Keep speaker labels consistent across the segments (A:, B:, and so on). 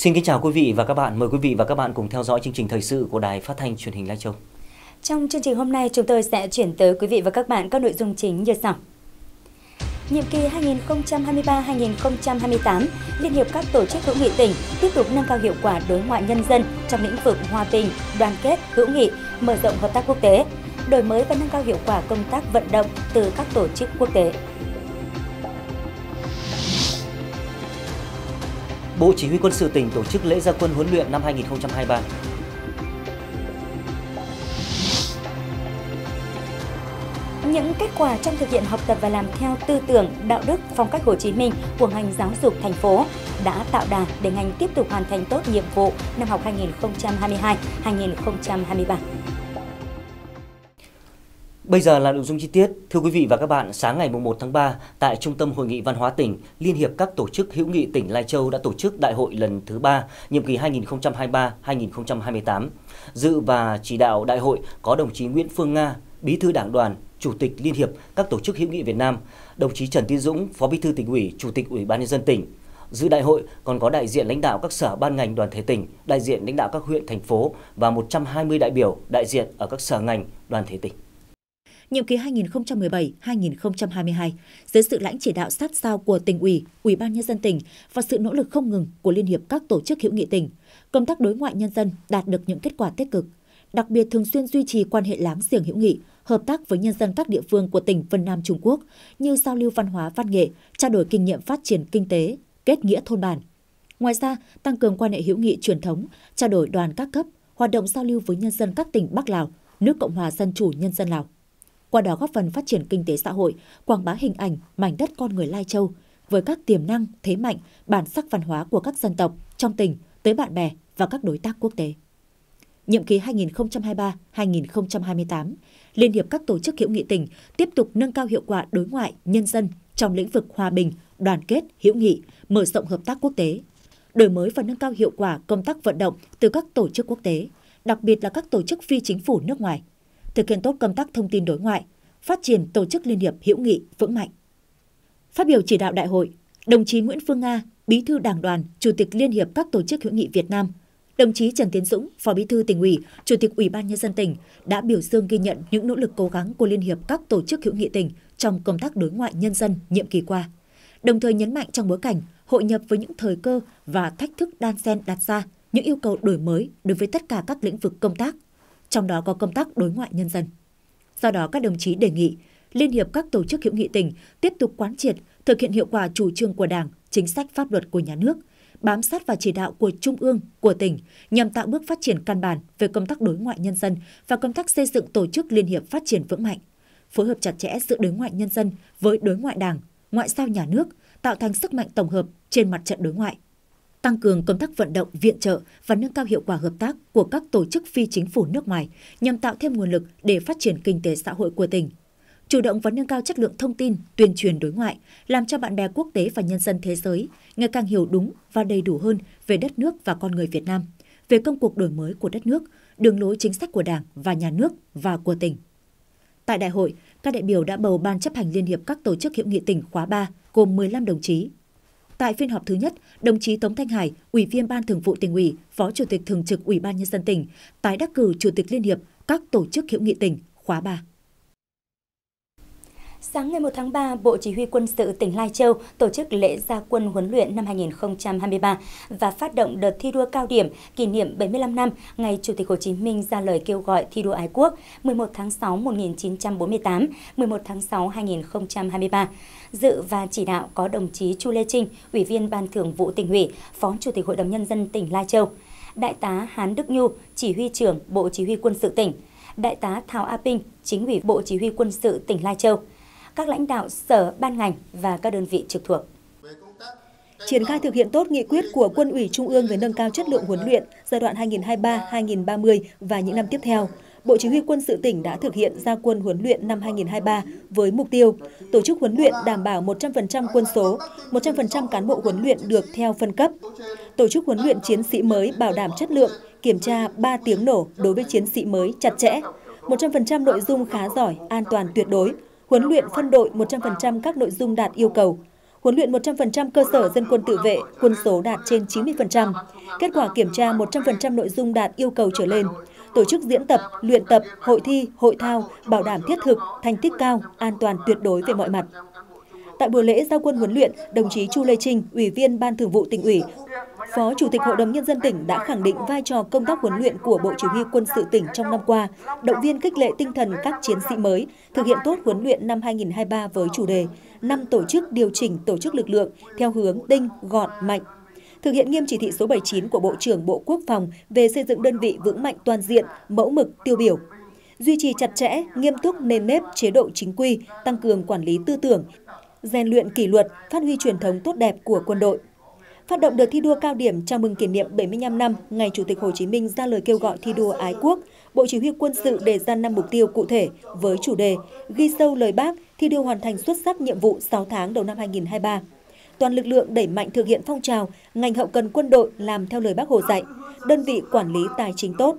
A: Xin kính chào quý vị và các bạn. Mời quý vị và các bạn cùng theo dõi chương trình thời sự của Đài Phát thanh Truyền hình Lai Châu.
B: Trong chương trình hôm nay, chúng tôi sẽ chuyển tới quý vị và các bạn các nội dung chính như sau. Nhiệm kỳ 2023-2028, Liên hiệp các tổ chức hữu nghị tỉnh tiếp tục nâng cao hiệu quả đối ngoại nhân dân trong lĩnh vực hòa bình, đoàn kết, hữu nghị, mở rộng hợp tác quốc tế, đổi mới và nâng cao hiệu quả công tác vận động từ các tổ chức quốc tế.
A: Bộ Chỉ huy quân sự tỉnh tổ chức lễ gia quân huấn luyện năm 2023.
B: Những kết quả trong thực hiện học tập và làm theo tư tưởng, đạo đức, phong cách Hồ Chí Minh của ngành giáo dục thành phố đã tạo đà để ngành tiếp tục hoàn thành tốt nhiệm vụ năm học 2022-2023.
A: Bây giờ là nội dung chi tiết. Thưa quý vị và các bạn, sáng ngày 1 tháng 3, tại Trung tâm Hội nghị Văn hóa tỉnh, Liên hiệp các tổ chức hữu nghị tỉnh Lai Châu đã tổ chức đại hội lần thứ 3, nhiệm kỳ 2023-2028. Dự và chỉ đạo đại hội có đồng chí Nguyễn Phương Nga, Bí thư Đảng đoàn, Chủ tịch Liên hiệp các tổ chức hữu nghị Việt Nam, đồng chí Trần Tiến Dũng, Phó Bí thư tỉnh ủy, Chủ tịch Ủy ban nhân dân tỉnh. Dự đại hội còn có đại diện lãnh đạo các sở ban ngành đoàn thể tỉnh, đại diện lãnh đạo các huyện thành phố và 120 đại biểu đại diện ở các sở ngành đoàn thể tỉnh
C: nhiệm kỳ 2017-2022 dưới sự lãnh chỉ đạo sát sao của tỉnh ủy, ủy ban nhân dân tỉnh và sự nỗ lực không ngừng của liên hiệp các tổ chức hữu nghị tỉnh, công tác đối ngoại nhân dân đạt được những kết quả tích cực. Đặc biệt thường xuyên duy trì quan hệ láng giềng hữu nghị, hợp tác với nhân dân các địa phương của tỉnh Vân Nam Trung Quốc như giao lưu văn hóa văn nghệ, trao đổi kinh nghiệm phát triển kinh tế, kết nghĩa thôn bản. Ngoài ra, tăng cường quan hệ hữu nghị truyền thống, trao đổi đoàn các cấp, hoạt động giao lưu với nhân dân các tỉnh Bắc Lào, nước Cộng hòa Dân chủ Nhân dân Lào qua đó góp phần phát triển kinh tế xã hội, quảng bá hình ảnh mảnh đất con người Lai Châu với các tiềm năng, thế mạnh, bản sắc văn hóa của các dân tộc trong tỉnh tới bạn bè và các đối tác quốc tế. Nhiệm kỳ 2023-2028, Liên hiệp các tổ chức hữu nghị tỉnh tiếp tục nâng cao hiệu quả đối ngoại nhân dân trong lĩnh vực hòa bình, đoàn kết, hữu nghị, mở rộng hợp tác quốc tế, đổi mới và nâng cao hiệu quả công tác vận động từ các tổ chức quốc tế, đặc biệt là các tổ chức phi chính phủ nước ngoài, thực hiện tốt công tác thông tin đối ngoại, phát triển tổ chức liên hiệp hữu nghị vững mạnh. Phát biểu chỉ đạo đại hội, đồng chí Nguyễn Phương Nga, Bí thư Đảng đoàn, Chủ tịch Liên hiệp các tổ chức hữu nghị Việt Nam, đồng chí Trần Tiến Dũng, Phó Bí thư tỉnh ủy, Chủ tịch Ủy ban nhân dân tỉnh đã biểu dương ghi nhận những nỗ lực cố gắng của Liên hiệp các tổ chức hữu nghị tỉnh trong công tác đối ngoại nhân dân nhiệm kỳ qua. Đồng thời nhấn mạnh trong bối cảnh hội nhập với những thời cơ và thách thức đan xen đặt ra những yêu cầu đổi mới đối với tất cả các lĩnh vực công tác trong đó có công tác đối ngoại nhân dân. Do đó, các đồng chí đề nghị Liên hiệp các tổ chức hữu nghị tỉnh tiếp tục quán triệt, thực hiện hiệu quả chủ trương của Đảng, chính sách pháp luật của nhà nước, bám sát và chỉ đạo của Trung ương, của tỉnh nhằm tạo bước phát triển căn bản về công tác đối ngoại nhân dân và công tác xây dựng tổ chức liên hiệp phát triển vững mạnh, phối hợp chặt chẽ giữa đối ngoại nhân dân với đối ngoại Đảng, ngoại giao nhà nước, tạo thành sức mạnh tổng hợp trên mặt trận đối ngoại tăng cường công tác vận động, viện trợ và nâng cao hiệu quả hợp tác của các tổ chức phi chính phủ nước ngoài nhằm tạo thêm nguồn lực để phát triển kinh tế xã hội của tỉnh. Chủ động và nâng cao chất lượng thông tin, tuyên truyền đối ngoại, làm cho bạn bè quốc tế và nhân dân thế giới ngày càng hiểu đúng và đầy đủ hơn về đất nước và con người Việt Nam, về công cuộc đổi mới của đất nước, đường lối chính sách của Đảng và nhà nước và của tỉnh. Tại đại hội, các đại biểu đã bầu Ban chấp hành Liên hiệp các tổ chức hữu nghị tỉnh khóa 3 gồm 15 đồng chí, Tại phiên họp thứ nhất, đồng chí Tống Thanh Hải, Ủy viên Ban Thường vụ tỉnh ủy, Phó Chủ tịch Thường trực Ủy ban nhân dân tỉnh, tái đắc cử Chủ tịch Liên hiệp các tổ chức hữu nghị tỉnh khóa 3.
B: Sáng ngày 1 tháng 3, Bộ Chỉ huy quân sự tỉnh Lai Châu tổ chức lễ gia quân huấn luyện năm 2023 và phát động đợt thi đua cao điểm kỷ niệm 75 năm ngày Chủ tịch Hồ Chí Minh ra lời kêu gọi thi đua ái quốc 11 tháng 6 1948, 11 tháng 6 2023. Dự và chỉ đạo có đồng chí Chu Lê Trinh, Ủy viên Ban Thường vụ tỉnh ủy, Phó Chủ tịch Hội đồng Nhân dân tỉnh Lai Châu, Đại tá Hán Đức Nhu, Chỉ huy trưởng Bộ Chỉ huy quân sự tỉnh, Đại tá Thảo A Pinh, Chính ủy Bộ Chỉ huy quân sự tỉnh Lai Châu, các lãnh đạo sở, ban ngành và các đơn vị trực thuộc.
D: Triển khai thực hiện tốt nghị quyết của Quân ủy Trung ương về nâng cao chất lượng huấn luyện giai đoạn 2023-2030 và những năm tiếp theo, Bộ Chỉ huy quân sự tỉnh đã thực hiện gia quân huấn luyện năm 2023 với mục tiêu tổ chức huấn luyện đảm bảo 100% quân số, 100% cán bộ huấn luyện được theo phân cấp, tổ chức huấn luyện chiến sĩ mới bảo đảm chất lượng, kiểm tra 3 tiếng nổ đối với chiến sĩ mới chặt chẽ, 100% nội dung khá giỏi, an toàn tuyệt đối, huấn luyện phân đội 100% các nội dung đạt yêu cầu, huấn luyện 100% cơ sở dân quân tự vệ, quân số đạt trên 90%. Kết quả kiểm tra 100% nội dung đạt yêu cầu trở lên. Tổ chức diễn tập, luyện tập, hội thi, hội thao, bảo đảm thiết thực, thành tích cao, an toàn tuyệt đối về mọi mặt. Tại buổi lễ giao quân huấn luyện, đồng chí Chu Lê Trinh, Ủy viên Ban Thường vụ tỉnh ủy, Phó Chủ tịch Hội đồng Nhân dân tỉnh đã khẳng định vai trò công tác huấn luyện của Bộ Chỉ huy Quân sự tỉnh trong năm qua, động viên khích lệ tinh thần các chiến sĩ mới, thực hiện tốt huấn luyện năm 2023 với chủ đề năm tổ chức điều chỉnh tổ chức lực lượng theo hướng tinh, gọn, mạnh, thực hiện nghiêm chỉ thị số 79 của Bộ trưởng Bộ Quốc phòng về xây dựng đơn vị vững mạnh toàn diện, mẫu mực, tiêu biểu, duy trì chặt chẽ, nghiêm túc nền nếp chế độ chính quy, tăng cường quản lý tư tưởng, rèn luyện kỷ luật, phát huy truyền thống tốt đẹp của quân đội. Phát động đợt thi đua cao điểm chào mừng kỷ niệm 75 năm ngày Chủ tịch Hồ Chí Minh ra lời kêu gọi thi đua ái quốc, Bộ Chỉ huy quân sự đề ra 5 mục tiêu cụ thể với chủ đề ghi sâu lời bác, thi đua hoàn thành xuất sắc nhiệm vụ 6 tháng đầu năm 2023. Toàn lực lượng đẩy mạnh thực hiện phong trào, ngành hậu cần quân đội làm theo lời bác Hồ dạy, đơn vị quản lý tài chính tốt.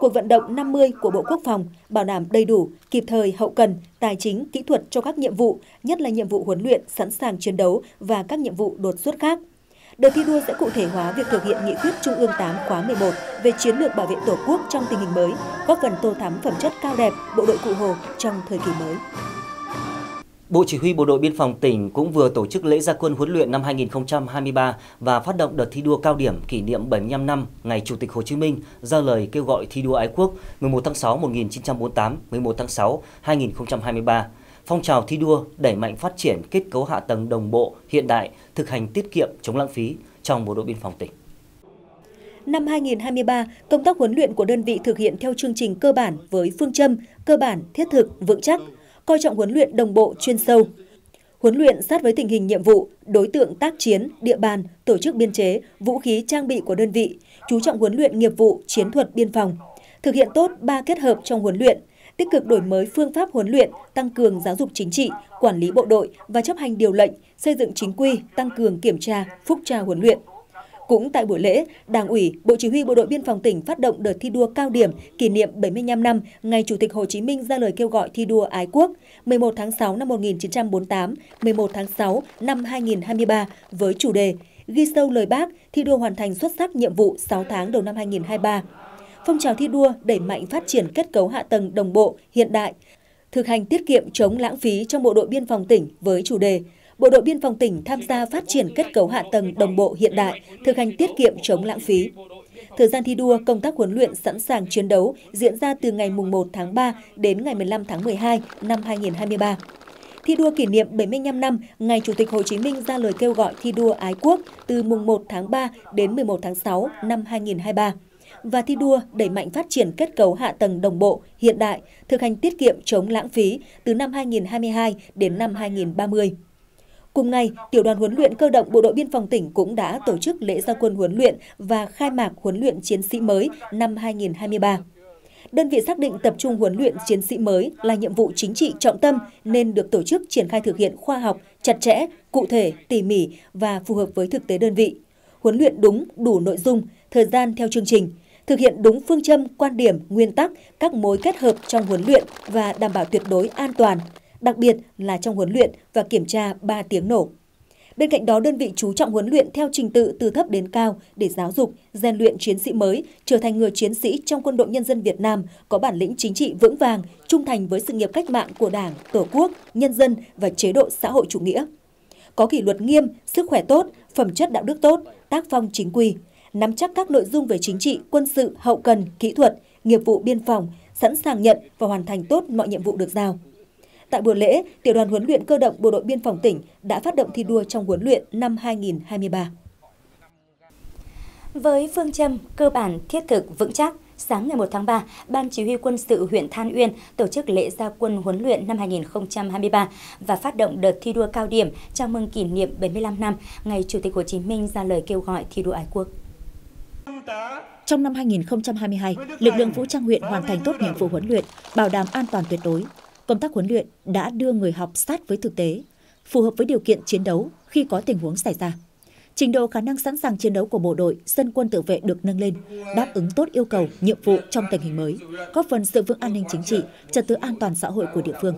D: Cuộc vận động 50 của Bộ Quốc phòng bảo đảm đầy đủ, kịp thời hậu cần, tài chính, kỹ thuật cho các nhiệm vụ, nhất là nhiệm vụ huấn luyện, sẵn sàng chiến đấu và các nhiệm vụ đột xuất khác. Đợt thi đua sẽ cụ thể hóa việc thực hiện nghị quyết Trung ương 8 khóa 11 về chiến lược bảo vệ Tổ quốc trong tình hình mới, góp phần tô thắm phẩm chất cao đẹp bộ đội Cụ Hồ trong thời kỳ mới.
A: Bộ Chỉ huy Bộ đội Biên phòng tỉnh cũng vừa tổ chức lễ gia quân huấn luyện năm 2023 và phát động đợt thi đua cao điểm kỷ niệm 75 năm ngày Chủ tịch Hồ Chí Minh ra lời kêu gọi thi đua ái quốc 11 tháng 6 1948, 11 tháng 6 2023 phong trào thi đua đẩy mạnh phát triển kết cấu hạ tầng đồng bộ, hiện đại, thực hành tiết kiệm, chống lãng phí trong bộ đội biên phòng tỉnh.
D: Năm 2023, công tác huấn luyện của đơn vị thực hiện theo chương trình cơ bản với phương châm cơ bản, thiết thực, vững chắc, coi trọng huấn luyện đồng bộ, chuyên sâu. Huấn luyện sát với tình hình nhiệm vụ, đối tượng tác chiến, địa bàn, tổ chức biên chế, vũ khí trang bị của đơn vị, chú trọng huấn luyện nghiệp vụ, chiến thuật biên phòng. Thực hiện tốt ba kết hợp trong huấn luyện, tích cực đổi mới phương pháp huấn luyện, tăng cường giáo dục chính trị, quản lý bộ đội và chấp hành điều lệnh, xây dựng chính quy, tăng cường kiểm tra, phúc tra huấn luyện. Cũng tại buổi lễ, Đảng ủy, Bộ Chỉ huy Bộ đội Biên phòng tỉnh phát động đợt thi đua cao điểm kỷ niệm 75 năm ngày Chủ tịch Hồ Chí Minh ra lời kêu gọi thi đua ái quốc 11 tháng 6 năm 1948, 11 tháng 6 năm 2023 với chủ đề Ghi sâu lời bác, thi đua hoàn thành xuất sắc nhiệm vụ 6 tháng đầu năm 2023 phong trào thi đua đẩy mạnh phát triển kết cấu hạ tầng đồng bộ, hiện đại, thực hành tiết kiệm chống lãng phí trong Bộ đội Biên phòng tỉnh với chủ đề Bộ đội Biên phòng tỉnh tham gia phát triển kết cấu hạ tầng đồng bộ hiện đại, thực hành tiết kiệm chống lãng phí. Thời gian thi đua, công tác huấn luyện sẵn sàng chiến đấu diễn ra từ ngày 1 tháng 3 đến ngày 15 tháng 12 năm 2023. Thi đua kỷ niệm 75 năm ngày Chủ tịch Hồ Chí Minh ra lời kêu gọi thi đua ái quốc từ mùng 1 tháng 3 đến 11 tháng 6 năm 2023 và thi đua đẩy mạnh phát triển kết cấu hạ tầng đồng bộ, hiện đại, thực hành tiết kiệm chống lãng phí từ năm 2022 đến năm 2030. Cùng ngày, Tiểu đoàn huấn luyện cơ động Bộ đội Biên phòng tỉnh cũng đã tổ chức lễ gia quân huấn luyện và khai mạc huấn luyện chiến sĩ mới năm 2023. Đơn vị xác định tập trung huấn luyện chiến sĩ mới là nhiệm vụ chính trị trọng tâm nên được tổ chức triển khai thực hiện khoa học, chặt chẽ, cụ thể, tỉ mỉ và phù hợp với thực tế đơn vị. Huấn luyện đúng, đủ nội dung, thời gian theo chương trình, thực hiện đúng phương châm, quan điểm, nguyên tắc, các mối kết hợp trong huấn luyện và đảm bảo tuyệt đối an toàn, đặc biệt là trong huấn luyện và kiểm tra 3 tiếng nổ. Bên cạnh đó, đơn vị chú trọng huấn luyện theo trình tự từ thấp đến cao để giáo dục, rèn luyện chiến sĩ mới trở thành người chiến sĩ trong quân đội nhân dân Việt Nam có bản lĩnh chính trị vững vàng, trung thành với sự nghiệp cách mạng của Đảng, Tổ quốc, nhân dân và chế độ xã hội chủ nghĩa. Có kỷ luật nghiêm, sức khỏe tốt, phẩm chất đạo đức tốt, tác phong chính quy, nắm chắc các nội dung về chính trị, quân sự, hậu cần, kỹ thuật, nghiệp vụ biên phòng, sẵn sàng nhận và hoàn thành tốt mọi nhiệm vụ được giao. Tại buổi lễ, Tiểu đoàn huấn luyện cơ động Bộ đội Biên phòng tỉnh đã phát động thi đua trong huấn luyện năm 2023.
B: Với phương châm cơ bản, thiết thực, vững chắc, sáng ngày 1 tháng 3, Ban Chỉ huy quân sự huyện Than Uyên tổ chức lễ gia quân huấn luyện năm 2023 và phát động đợt thi đua cao điểm chào mừng kỷ niệm 75 năm ngày Chủ tịch Hồ Chí Minh ra lời kêu gọi thi đua ái quốc.
C: Trong năm 2022, lực lượng vũ trang huyện hoàn thành tốt nhiệm vụ huấn luyện, bảo đảm an toàn tuyệt đối. Công tác huấn luyện đã đưa người học sát với thực tế, phù hợp với điều kiện chiến đấu khi có tình huống xảy ra. Trình độ khả năng sẵn sàng chiến đấu của bộ đội, dân quân tự vệ được nâng lên, đáp ứng tốt yêu cầu, nhiệm vụ trong tình hình mới, góp phần giữ vững an ninh chính trị, trật tự an toàn xã hội của địa phương.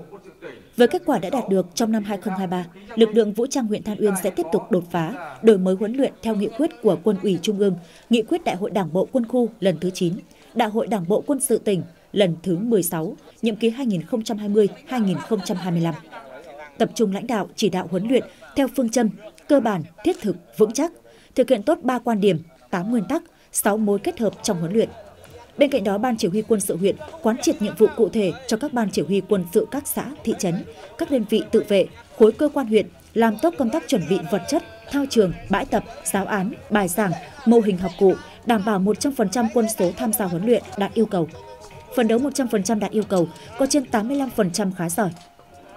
C: Với kết quả đã đạt được trong năm 2023, lực lượng vũ trang huyện Than Uyên sẽ tiếp tục đột phá, đổi mới huấn luyện theo nghị quyết của Quân ủy Trung ương, nghị quyết Đại hội Đảng bộ quân khu lần thứ 9, Đại hội Đảng bộ quân sự tỉnh lần thứ 16, nhiệm kỳ 2020-2025. Tập trung lãnh đạo chỉ đạo huấn luyện theo phương châm cơ bản, thiết thực, vững chắc, thực hiện tốt 3 quan điểm, 8 nguyên tắc, 6 mối kết hợp trong huấn luyện. Bên cạnh đó, Ban Chỉ huy quân sự huyện quán triệt nhiệm vụ cụ thể cho các ban chỉ huy quân sự các xã, thị trấn, các đơn vị tự vệ, khối cơ quan huyện làm tốt công tác chuẩn bị vật chất, thao trường, bãi tập, giáo án, bài giảng, mô hình học cụ, đảm bảo 100% quân số tham gia huấn luyện đạt yêu cầu. Phần đấu 100% đạt yêu cầu, có trên 85% khá giỏi.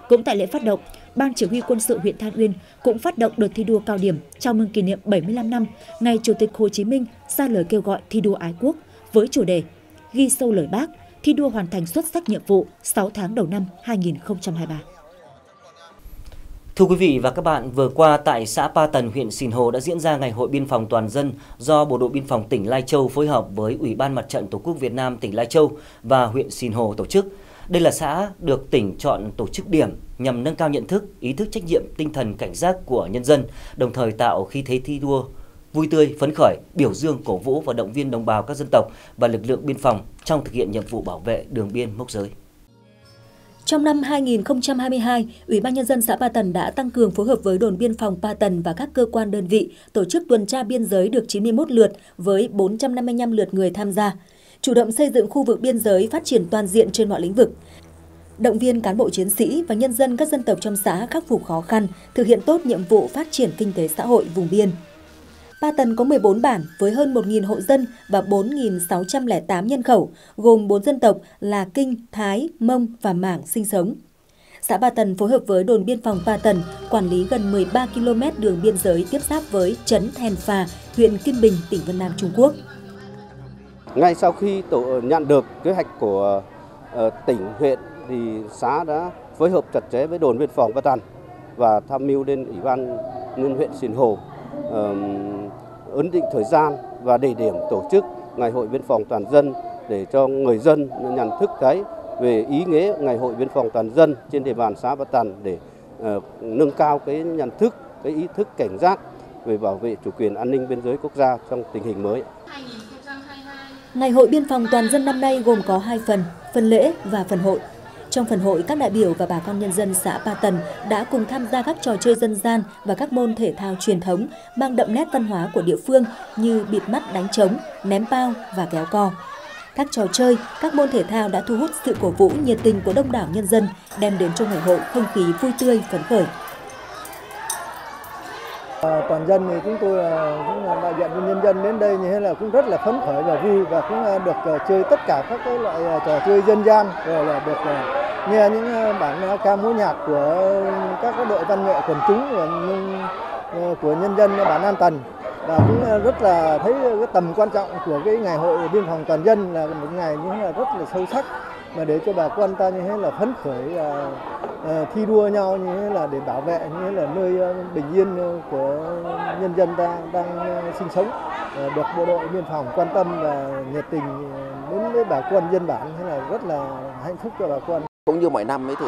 C: Cũng tại lễ phát động, Ban Chỉ huy quân sự huyện Than Uyên cũng phát động đợt thi đua cao điểm chào mừng kỷ niệm 75 năm ngày Chủ tịch Hồ Chí Minh ra lời kêu gọi thi đua ái quốc với chủ đề Ghi sâu lời bác, thi đua hoàn thành xuất sắc nhiệm vụ 6 tháng đầu năm 2023.
A: Thưa quý vị và các bạn, vừa qua tại xã Pa Tần, huyện Sìn Hồ đã diễn ra Ngày hội Biên phòng Toàn dân do Bộ đội Biên phòng tỉnh Lai Châu phối hợp với Ủy ban Mặt trận Tổ quốc Việt Nam tỉnh Lai Châu và huyện Sìn Hồ tổ chức. Đây là xã được tỉnh chọn tổ chức điểm nhằm nâng cao nhận thức, ý thức trách nhiệm, tinh thần cảnh giác của nhân dân, đồng thời tạo khí thế thi đua vui tươi, phấn khởi, biểu dương, cổ vũ và động viên đồng bào các dân tộc và lực lượng biên phòng trong thực hiện nhiệm vụ bảo vệ đường biên mốc giới.
D: Trong năm 2022, Ủy ban Nhân dân xã Pa Tần đã tăng cường phối hợp với đồn biên phòng Pa Tần và các cơ quan đơn vị tổ chức tuần tra biên giới được 91 lượt với 455 lượt người tham gia, chủ động xây dựng khu vực biên giới phát triển toàn diện trên mọi lĩnh vực, động viên cán bộ chiến sĩ và nhân dân các dân tộc trong xã khắc phục khó khăn, thực hiện tốt nhiệm vụ phát triển kinh tế xã hội vùng biên. Ba Tần có 14 bản với hơn 1.000 hộ dân và 4.608 nhân khẩu, gồm 4 dân tộc là Kinh, Thái, Mông và Mảng sinh sống. Xã Ba Tần phối hợp với đồn biên phòng Ba Tần quản lý gần 13 km đường biên giới tiếp giáp với trấn Thèn Phà, huyện Kim Bình, tỉnh Vân Nam, Trung Quốc.
E: Ngay sau khi tổ nhận được kế hoạch của uh, tỉnh, huyện thì xã đã phối hợp chặt chẽ với đồn biên phòng Ba Tần và tham mưu lên Ủy ban nhân huyện Sìn Hồ ấn định thời gian và địa điểm tổ chức Ngày hội biên phòng toàn dân để cho người dân nhận thức cái về ý nghĩa Ngày hội biên phòng toàn dân trên địa bàn xã Ba Tần để uh, nâng cao cái nhận thức, cái ý thức cảnh giác về bảo vệ chủ quyền an ninh biên giới quốc gia trong tình hình mới.
D: Ngày hội biên phòng toàn dân năm nay gồm có hai phần, phần lễ và phần hội. Trong phần hội, các đại biểu và bà con nhân dân xã Ba Tần đã cùng tham gia các trò chơi dân gian và các môn thể thao truyền thống mang đậm nét văn hóa của địa phương như bịt mắt đánh trống, ném bao và kéo co. Các trò chơi, các môn thể thao đã thu hút sự cổ vũ nhiệt tình của đông đảo nhân dân, đem đến cho ngày hội không khí vui tươi, phấn khởi.
F: À, toàn dân thì chúng tôi là cũng là đại diện của nhân dân đến đây như thế là cũng rất là phấn khởi và vui và cũng à, được uh, chơi tất cả các cái loại uh, trò chơi dân gian rồi là được uh, nghe những ờ, bản ờ, ca múa nhạc của các đội văn nghệ quần chúng của, ờ, của nhân dân bản An Tần và cũng rất là thấy cái tầm quan trọng của cái ngày hội biên phòng toàn dân là một ngày như thế là rất là sâu sắc mà để cho bà con ta như thế là phấn khởi là thi đua nhau như thế là để bảo vệ như thế là nơi bình yên của nhân dân ta đang sinh sống được bộ đội biên phòng quan tâm và nhiệt tình đến với bà con dân bản thế là rất là hạnh phúc cho bà con.
G: Cũng như mọi năm ấy thì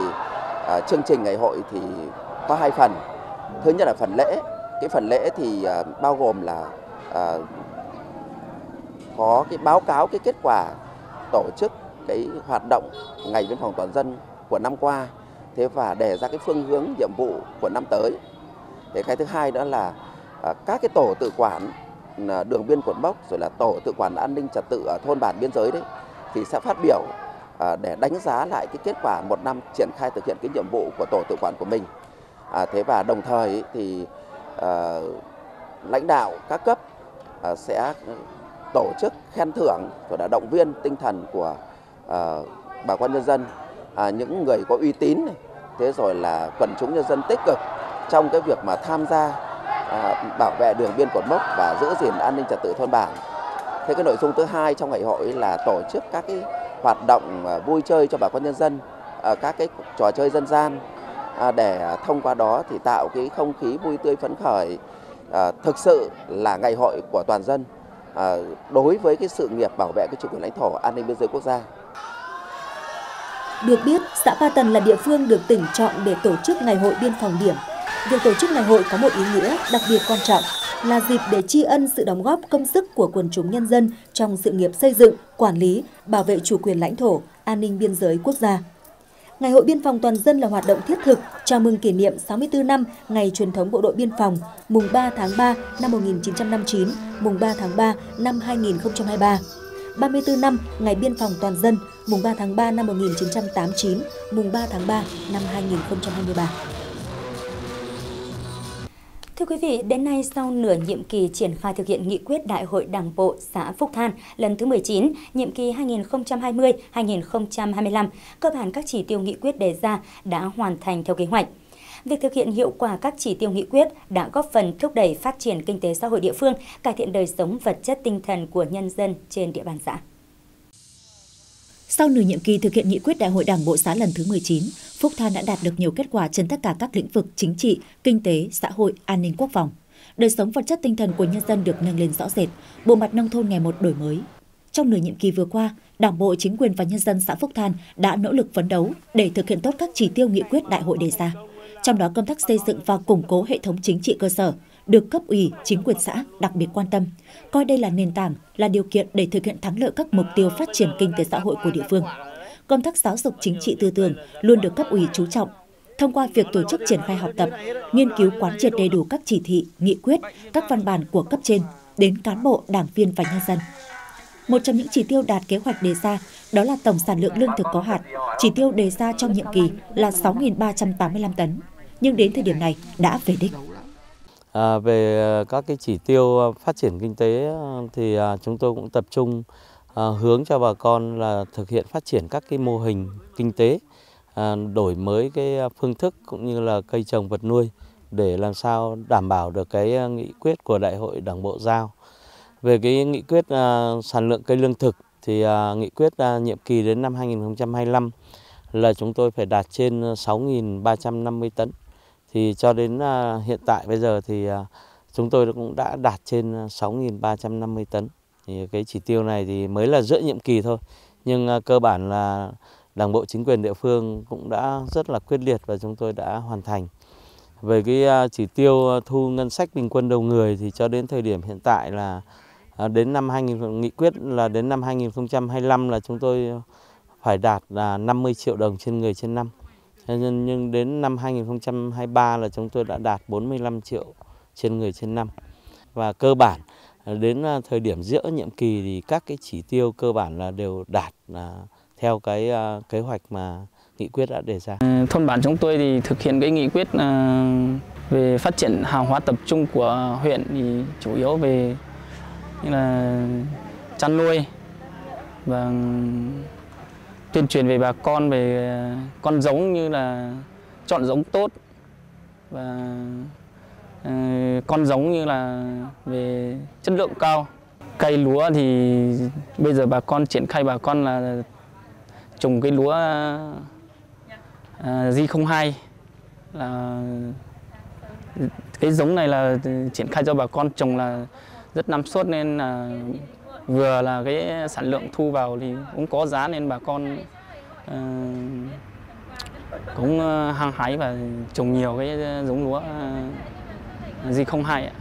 G: à, chương trình ngày hội thì có hai phần. Thứ nhất là phần lễ. Cái phần lễ thì à, bao gồm là à, có cái báo cáo cái kết quả tổ chức cái hoạt động ngày biên phòng toàn dân của năm qua thế và đề ra cái phương hướng nhiệm vụ của năm tới thế cái thứ hai đó là à, các cái tổ tự quản à, đường biên cột mốc rồi là tổ tự quản an ninh trật tự ở thôn bản biên giới đấy thì sẽ phát biểu À, để đánh giá lại cái kết quả một năm triển khai thực hiện cái nhiệm vụ của tổ tự quản của mình à, thế và đồng thời thì à, lãnh đạo các cấp à, sẽ tổ chức khen thưởng rồi đã động viên tinh thần của à, bà con nhân dân à, những người có uy tín thế rồi là quần chúng nhân dân tích cực trong cái việc mà tham gia à, bảo vệ đường biên cột mốc và giữ gìn an ninh trật tự thôn bản. Thế cái nội dung thứ hai trong ngày hội là tổ chức các cái hoạt động à, vui chơi cho bà con nhân dân, à, các cái trò chơi dân gian à, để thông qua đó thì tạo cái không khí vui tươi phấn khởi thực sự là ngày hội của toàn dân đối với cái sự nghiệp bảo vệ cái chủ quyền lãnh thổ an ninh biên giới quốc gia.
D: Được biết, xã Ba Tần là địa phương được tỉnh chọn để tổ chức Ngày hội biên phòng điểm. Việc tổ chức ngày hội có một ý nghĩa đặc biệt quan trọng là dịp để tri ân sự đóng góp công sức của quần chúng nhân dân trong sự nghiệp xây dựng, quản lý, bảo vệ chủ quyền lãnh thổ, an ninh biên giới quốc gia. Ngày hội biên phòng toàn dân là hoạt động thiết thực chào mừng kỷ niệm 64 năm ngày truyền thống bộ đội biên phòng mùng 3 tháng 3 năm 1959, mùng 3 tháng 3 năm 2023. 34 năm ngày biên phòng toàn dân mùng 3 tháng 3 năm 1989, mùng 3 tháng 3 năm 2023.
B: Thưa quý vị, đến nay sau nửa nhiệm kỳ triển khai thực hiện nghị quyết Đại hội Đảng bộ xã Phúc Than lần thứ 19, nhiệm kỳ 2020-2025, cơ bản các chỉ tiêu nghị quyết đề ra đã hoàn thành theo kế hoạch. Việc thực hiện hiệu quả các chỉ tiêu nghị quyết đã góp phần thúc đẩy phát triển kinh tế xã hội địa phương, cải thiện đời sống vật chất tinh thần của nhân dân trên địa bàn xã.
C: Sau nửa nhiệm kỳ thực hiện nghị quyết Đại hội Đảng bộ xã lần thứ 19, Phúc Than đã đạt được nhiều kết quả trên tất cả các lĩnh vực chính trị, kinh tế, xã hội, an ninh quốc phòng. Đời sống vật chất tinh thần của nhân dân được nâng lên rõ rệt, bộ mặt nông thôn ngày một đổi mới. Trong nửa nhiệm kỳ vừa qua, Đảng bộ, chính quyền và nhân dân xã Phúc Than đã nỗ lực phấn đấu để thực hiện tốt các chỉ tiêu nghị quyết đại hội đề ra. Trong đó công tác xây dựng và củng cố hệ thống chính trị cơ sở được cấp ủy, chính quyền xã đặc biệt quan tâm, coi đây là nền tảng, là điều kiện để thực hiện thắng lợi các mục tiêu phát triển kinh tế xã hội của địa phương. Công tác giáo dục chính trị tư tưởng luôn được cấp ủy chú trọng, thông qua việc tổ chức triển khai học tập, nghiên cứu quán triệt đầy đủ các chỉ thị, nghị quyết, các văn bản của cấp trên đến cán bộ, đảng viên và nhân dân. Một trong những chỉ tiêu đạt kế hoạch đề ra đó là tổng sản lượng lương thực có hạt. Chỉ tiêu đề ra trong nhiệm kỳ là 6.385 tấn, nhưng đến thời điểm này đã về đích.
H: À, về à, các cái chỉ tiêu à, phát triển kinh tế à, thì chúng tôi cũng tập trung à, hướng cho bà con là thực hiện phát triển các cái mô hình kinh tế, à, đổi mới cái phương thức cũng như là cây trồng vật nuôi để làm sao đảm bảo được cái nghị quyết của Đại hội Đảng bộ giao. Về cái nghị quyết à, sản lượng cây lương thực thì à, nghị quyết à, nhiệm kỳ đến năm 2025 là chúng tôi phải đạt trên 6.350 tấn thì cho đến à, hiện tại bây giờ thì à, chúng tôi cũng đã đạt trên à, 6.350 tấn. Thì cái chỉ tiêu này thì mới là giữa nhiệm kỳ thôi, nhưng cơ bản là Đảng bộ chính quyền địa phương cũng đã rất là quyết liệt và chúng tôi đã hoàn thành. Về cái chỉ tiêu thu ngân sách bình quân đầu người thì cho đến thời điểm hiện tại là đến năm 2000 nghị quyết là đến năm 2025 là chúng tôi phải đạt là 50 triệu đồng trên người trên năm nhưng đến năm 2023 là chúng tôi đã đạt 45 triệu trên người trên năm và cơ bản à, đến à, thời điểm giữa nhiệm kỳ thì các cái chỉ tiêu cơ bản là đều đạt là theo cái à, kế hoạch mà nghị quyết đã đề ra.
I: Thôn bản chúng tôi thì thực hiện cái nghị quyết về phát triển hàng hóa tập trung của huyện thì chủ yếu về như là chăn nuôi và tuyên truyền về bà con về ờ, con giống như là chọn giống tốt và ờ, con giống như là về chất lượng cao. Cây lúa thì bây giờ bà con triển khai bà con là trồng cây lúa ờ, uh, G02 là cái giống này là triển khai cho bà con trồng là rất năm suốt nên là vừa là cái sản lượng thu vào thì cũng có giá nên bà con uh, cũng ờ, hăng hái và trồng nhiều cái giống lúa uh, G02 ạ.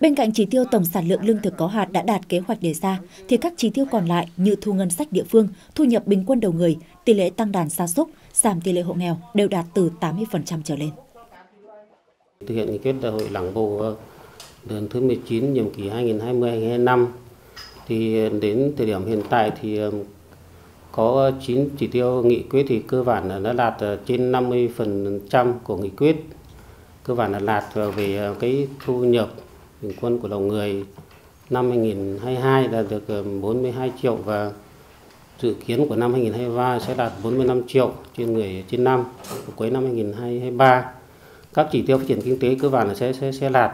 C: Bên cạnh chỉ tiêu tổng sản lượng lương thực có hạt đã đạt kế hoạch đề ra, thì các chỉ tiêu còn lại như thu ngân sách địa phương, thu nhập bình quân đầu người, tỷ lệ tăng đàn gia súc, giảm tỷ lệ hộ nghèo đều đạt từ 80% trở lên.
J: Thực hiện nghị quyết đại hội đảng bộ lần thứ 19 nhiệm kỳ 2020-2025 thì ờ, đến thời điểm hiện tại thì ờ, có 9 chỉ tiêu nghị quyết thì cơ bản là đã đạt ờ, trên 50% của nghị quyết. Cơ bản là đạt về cái thu nhập bình quân của đầu người năm 2022 là được 42 triệu và dự kiến của năm 2023 sẽ đạt 45 triệu trên người, trên năm cuối năm 2023. Các chỉ tiêu phát triển kinh tế cơ bản là sẽ sẽ sẽ đạt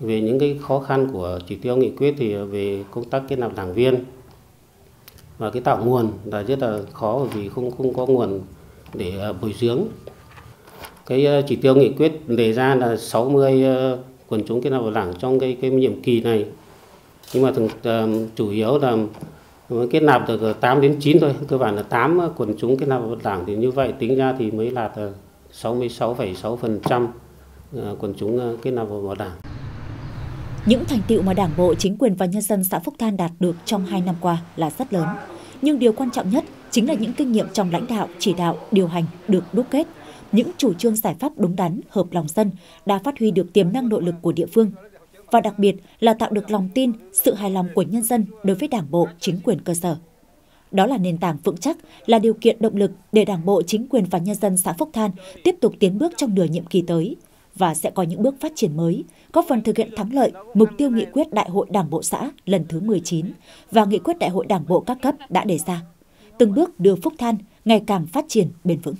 J: về những cái khó khăn của chỉ tiêu nghị quyết thì về công tác kết nạp đảng viên và cái tạo nguồn là rất là khó vì không không có nguồn để à, bồi dưỡng. Cái à, chỉ tiêu nghị quyết đề ra là 60 à, quần chúng kết nạp vào đảng trong cái cái nhiệm kỳ này. Nhưng mà thường chủ yếu là mới kết nạp được 8 đến 9 thôi cơ bản là 8 quần chúng kết nạp vào đảng thì như vậy tính ra thì mới là 66,6% quần chúng kết nạp vào đảng
C: những thành tựu mà Đảng bộ, chính quyền và nhân dân xã Phúc Than đạt được trong 2 năm qua là rất lớn. Nhưng điều quan trọng nhất chính là những kinh nghiệm trong lãnh đạo, chỉ đạo, điều hành được đúc kết. Những chủ trương giải pháp đúng đắn, hợp lòng dân đã phát huy được tiềm năng nội lực của địa phương. Và đặc biệt là tạo được lòng tin, sự hài lòng của nhân dân đối với Đảng bộ, chính quyền cơ sở. Đó là nền tảng vững chắc, là điều kiện động lực để Đảng bộ, chính quyền và nhân dân xã Phúc Than tiếp tục tiến bước trong nửa nhiệm kỳ tới và sẽ có những bước phát triển mới, góp phần thực hiện thắng lợi mục tiêu nghị quyết Đại hội Đảng bộ xã lần thứ 19 và nghị quyết Đại hội Đảng bộ các cấp đã đề ra. Từng bước đưa Phúc Than ngày càng phát triển bền vững.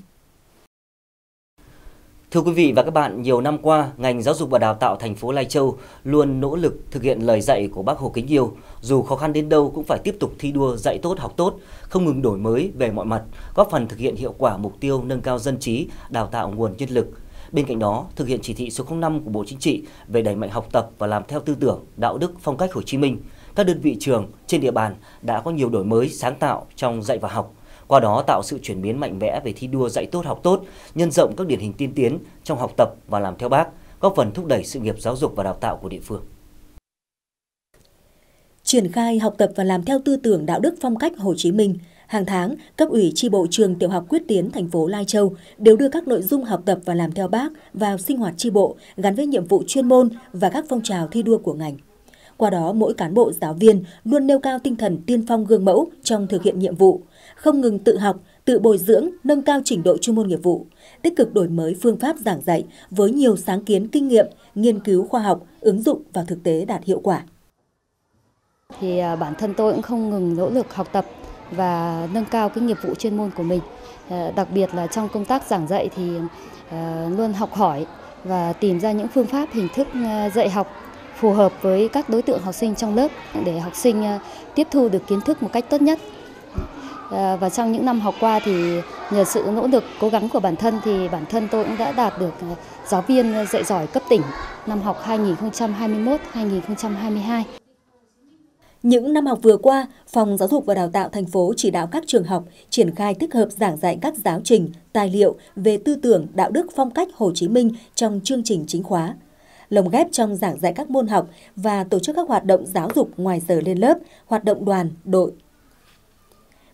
A: Thưa quý vị và các bạn, nhiều năm qua, ngành giáo dục và đào tạo thành phố Lai Châu luôn nỗ lực thực hiện lời dạy của Bác Hồ kính yêu. Dù khó khăn đến đâu cũng phải tiếp tục thi đua dạy tốt học tốt, không ngừng đổi mới về mọi mặt, góp phần thực hiện hiệu quả mục tiêu nâng cao dân trí, đào tạo nguồn nhân lực, Bên cạnh đó, thực hiện chỉ thị số 05 của Bộ Chính trị về đẩy mạnh học tập và làm theo tư tưởng, đạo đức, phong cách Hồ Chí Minh, các đơn vị trường trên địa bàn đã có nhiều đổi mới sáng tạo trong dạy và học. Qua đó tạo sự chuyển biến mạnh mẽ về thi đua dạy tốt học tốt, nhân rộng các điển hình tiên tiến trong học tập và làm theo bác, góp phần thúc đẩy sự nghiệp giáo dục và đào tạo của địa phương
D: triển khai học tập và làm theo tư tưởng đạo đức phong cách Hồ Chí Minh, Hàng tháng, cấp ủy tri bộ trường tiểu học Quyết Tiến thành phố Lai Châu đều đưa các nội dung học tập và làm theo bác vào sinh hoạt tri bộ gắn với nhiệm vụ chuyên môn và các phong trào thi đua của ngành. Qua đó, mỗi cán bộ giáo viên luôn nêu cao tinh thần tiên phong gương mẫu trong thực hiện nhiệm vụ, không ngừng tự học, tự bồi dưỡng, nâng cao trình độ chuyên môn nghiệp vụ, tích cực đổi mới phương pháp giảng dạy với nhiều sáng kiến kinh nghiệm, nghiên cứu khoa học, ứng dụng vào thực tế đạt hiệu quả.
K: Thì à, bản thân tôi cũng không ngừng nỗ lực học tập và nâng cao cái nghiệp vụ chuyên môn của mình. Ờ, đặc biệt là trong công tác giảng dạy thì ờ, luôn học hỏi và tìm ra những phương pháp, hình thức ờ, dạy học phù hợp với các đối tượng học sinh trong lớp để học sinh tiếp thu được kiến thức một cách tốt nhất. Và trong những năm học qua thì nhờ sự nỗ lực, cố gắng của bản thân thì bản thân tôi cũng đã đạt được giáo viên dạy giỏi cấp tỉnh năm học 2021-2022.
D: Những năm học vừa qua, Phòng Giáo dục và Đào tạo thành phố chỉ đạo các trường học triển khai tích hợp giảng dạy các giáo trình, tài liệu về tư tưởng, đạo đức phong cách Hồ Chí Minh trong chương trình chính khóa. Lồng ghép trong giảng dạy các môn học và tổ chức các hoạt động giáo dục ngoài giờ lên lớp, hoạt động đoàn, đội.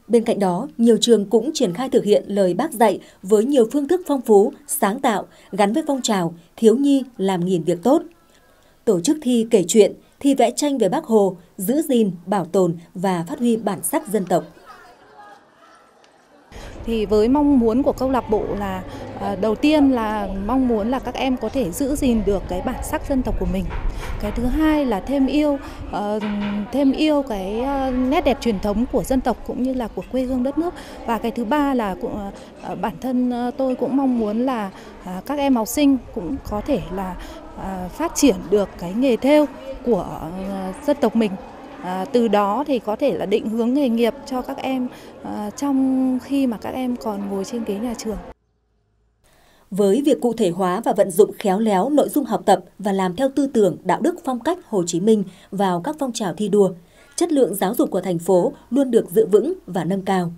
D: Bên cạnh đó, nhiều trường cũng triển khai thực hiện lời bác dạy với nhiều phương thức phong phú, sáng tạo, gắn với phong trào thiếu nhi làm nghìn việc tốt. Tổ chức thi kể chuyện, thi vẽ tranh về Bác Hồ, giữ gìn, bảo tồn và phát huy bản sắc dân tộc.
L: Thì với mong muốn của câu lạc bộ là à, đầu tiên là mong muốn là các em có thể giữ gìn được cái bản sắc dân tộc của mình. Cái thứ hai là thêm yêu ờ, thêm yêu cái ờ, nét đẹp truyền thống của dân tộc cũng như là của quê hương đất nước. Và cái thứ ba là cũng, ờ, bản thân tôi cũng mong muốn là à, các em học sinh cũng có thể là À, phát triển được cái nghề theo của à, dân tộc mình À, từ đó thì có thể là định hướng nghề nghiệp cho các em à, trong khi mà các em còn ngồi trên ghế nhà trường.
D: Với việc cụ thể hóa và vận dụng khéo léo nội dung học tập và làm theo tư tưởng đạo đức phong cách Hồ Chí Minh vào các phong trào thi đua, chất lượng giáo dục của thành phố luôn được giữ vững và nâng cao.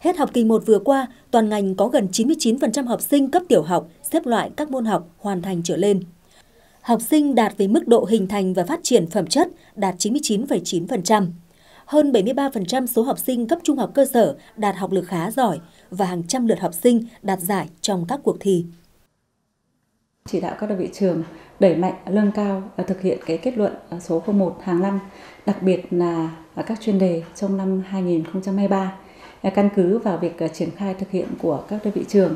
D: Hết học kỳ 1 vừa qua, toàn ngành có gần 99% học sinh cấp tiểu học xếp loại các môn học hoàn thành trở lên học sinh đạt về mức độ hình thành và phát triển phẩm chất đạt 99,9%. Hơn 73% số học sinh cấp trung học cơ sở đạt học lực khá giỏi và hàng trăm lượt học sinh đạt giải trong các cuộc thi.
M: Chỉ đạo các đơn vị trường đẩy mạnh nâng cao và thực hiện cái kết luận à, số 01 hàng năm, đặc biệt là à, các chuyên đề trong năm 2023. À, căn cứ vào việc triển khai thực hiện của các đơn vị trường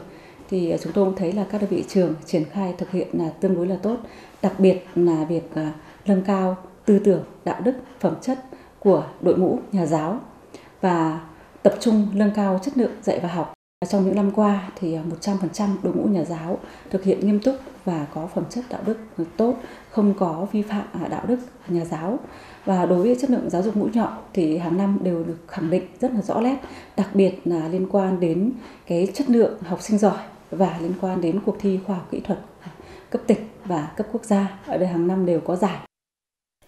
M: thì chúng tôi cũng thấy là các đơn vị trường triển khai thực hiện là tương đối là tốt đặc biệt là việc à, nâng cao tư tưởng đạo đức phẩm chất của đội ngũ nhà giáo và tập trung nâng cao chất lượng dạy và học trong những năm qua thì à, 100% đội ngũ nhà giáo thực hiện nghiêm túc và có phẩm chất đạo đức tốt, không có vi phạm à, đạo đức nhà giáo. Và đối với chất lượng giáo dục mũi nhọn thì hàng năm đều được khẳng định rất là rõ nét, đặc biệt là liên quan đến cái chất lượng học sinh giỏi và liên quan đến cuộc thi khoa học kỹ thuật cấp tỉnh và cấp quốc gia ở đây hàng năm đều có giải.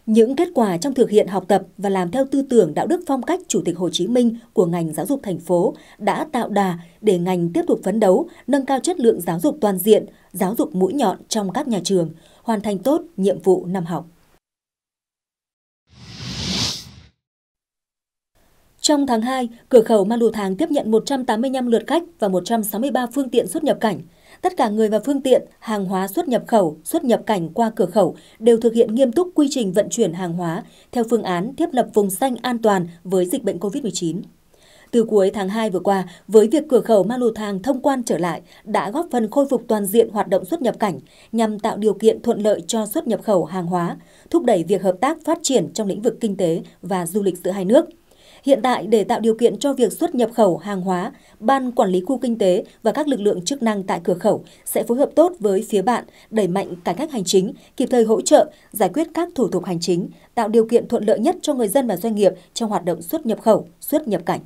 D: Những kết quả trong thực hiện học tập và làm theo tư tưởng đạo đức phong cách Chủ tịch Hồ Chí Minh của ngành giáo dục thành phố đã tạo đà để ngành tiếp tục phấn đấu, nâng cao chất lượng giáo dục toàn diện, giáo dục mũi nhọn trong các nhà trường, hoàn thành tốt nhiệm vụ năm học. Trong tháng 2, cửa khẩu Ma Lù Thàng tiếp nhận 185 lượt khách và 163 phương tiện xuất nhập cảnh. Tất cả người và phương tiện, hàng hóa xuất nhập khẩu, xuất nhập cảnh qua cửa khẩu đều thực hiện nghiêm túc quy trình vận chuyển hàng hóa theo phương án thiết lập vùng xanh an toàn với dịch bệnh COVID-19. Từ cuối tháng 2 vừa qua, với việc cửa khẩu Ma Lù Thàng thông quan trở lại đã góp phần khôi phục toàn diện hoạt động xuất nhập cảnh nhằm tạo điều kiện thuận lợi cho xuất nhập khẩu hàng hóa, thúc đẩy việc hợp tác phát triển trong lĩnh vực kinh tế và du lịch giữa hai nước – Hiện tại, để tạo điều kiện cho việc xuất nhập khẩu hàng hóa, Ban Quản lý Khu Kinh tế và các lực lượng chức năng tại cửa khẩu sẽ phối hợp tốt với phía bạn, đẩy mạnh cải cách hành chính, kịp thời hỗ trợ, giải quyết các thủ tục hành chính, tạo điều kiện thuận lợi nhất cho người dân và doanh nghiệp trong hoạt động xuất nhập khẩu, xuất nhập cảnh.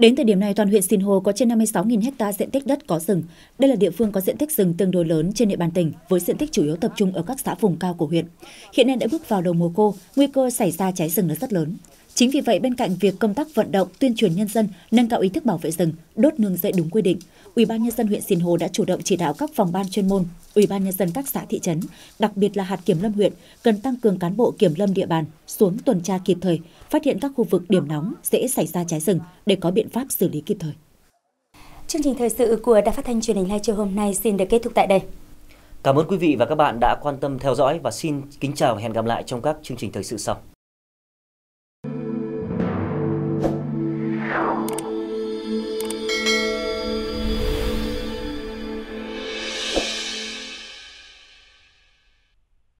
C: Đến thời điểm này, toàn huyện Sìn Hồ có trên 56.000 ha diện tích đất có rừng. Đây là địa phương có diện tích rừng tương đối lớn trên địa bàn tỉnh, với diện tích chủ yếu tập trung ở các xã vùng cao của huyện. Hiện nay đã bước vào đầu mùa khô, nguy cơ xảy ra cháy rừng là rất lớn. Chính vì vậy, bên cạnh việc công tác vận động, tuyên truyền nhân dân nâng cao ý thức bảo vệ rừng, đốt nương rẫy đúng quy định, Ủy ban nhân dân huyện Sìn Hồ đã chủ động chỉ đạo các phòng ban chuyên môn, Ủy ban nhân dân các xã thị trấn, đặc biệt là hạt kiểm lâm huyện cần tăng cường cán bộ kiểm lâm địa bàn xuống tuần tra kịp thời, phát hiện các khu vực điểm nóng dễ xảy ra cháy rừng để có biện pháp xử lý kịp thời.
B: Chương trình thời sự của Đài Phát thanh Truyền hình Lai Châu hôm nay xin được kết thúc tại đây.
A: Cảm ơn quý vị và các bạn đã quan tâm theo dõi và xin kính chào và hẹn gặp lại trong các chương trình thời sự sau.